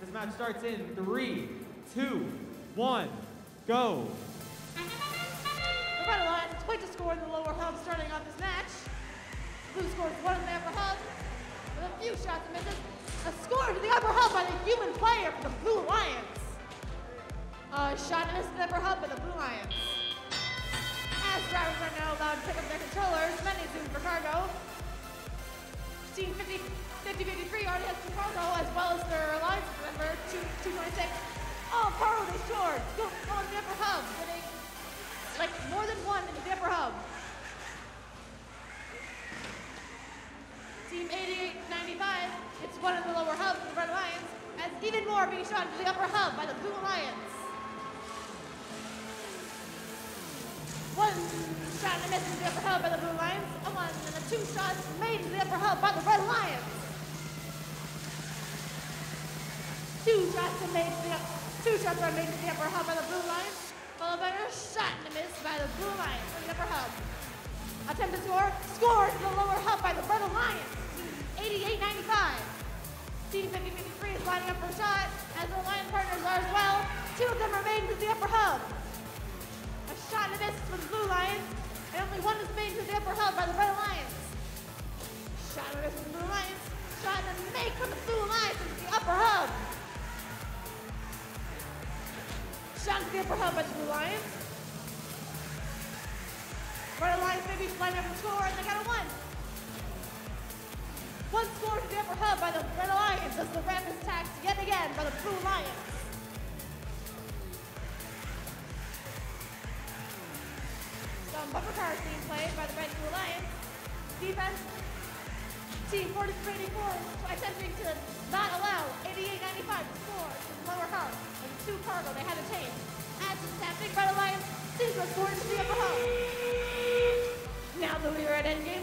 This match starts in three, two, one, go. The red alliance is going to score in the lower hub starting off this match. Blue scores one in the upper hub with a few shots and misses. A score to the upper hub by the human player for the Blue Alliance. A shot and miss to the upper hub by the Blue Alliance. As drivers are now allowed to pick up their controllers, many zoom for cargo. 15 2, 226. Oh, cargo they scored. Go on the upper hub, like more than one in the upper hub. Team 8895 gets one in the lower hub for the Red Alliance, as even more being shot into the upper hub by the Blue Alliance. One shot and a miss into the upper hub by the Blue Alliance, a one and a two shots made into the upper hub by the Red Alliance. Two shots are made to the two shots are made to the upper hub by the Blue Alliance, followed by a shot and a miss by the Blue Alliance in the upper hub. Attempt to score, scored to the lower hub by the Red Alliance, 88-95. Team 5053 is lining up for a shot, as the Alliance partners are as well. Two of them remain to the upper hub. A shot and a miss for the Blue Alliance, and only one is made to the upper hub by the Red Alliance. Shot and a miss from the Blue Alliance. Shot and a make from the Blue Alliance into the upper hub. The upper hub by the Blue Alliance. Red Alliance maybe lining up for score, and they got a one. One score to the upper hub by the Red Alliance as the ramp is taxed yet again by the Blue Alliance. Some bumper cars being played by the Red Blue Alliance. Defense, Team 4384 attempting to not allow 8895 to score they had. As the snap, Big Brother Lion sees what's to be up home. Now that we are at endgame,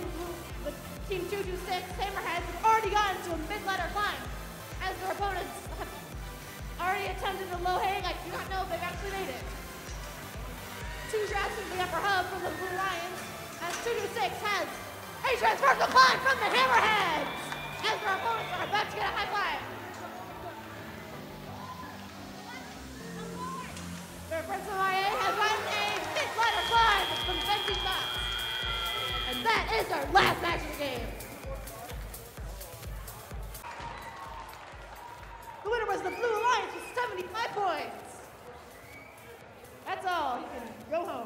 the team 226 Hammerheads have already gotten to a mid-ladder climb. As their opponents have already attempted a low hang, I do not know if they've actually made it. Two drafts in the upper hub for the Blue Alliance, as 226 has a traversal climb from the Hammerheads. As their opponents are about to get a high five. Prince of IA has won a fifth letter from Benji Fox. And that is our last match of the game. The winner was the Blue Alliance with 75 points. That's all. You can go home.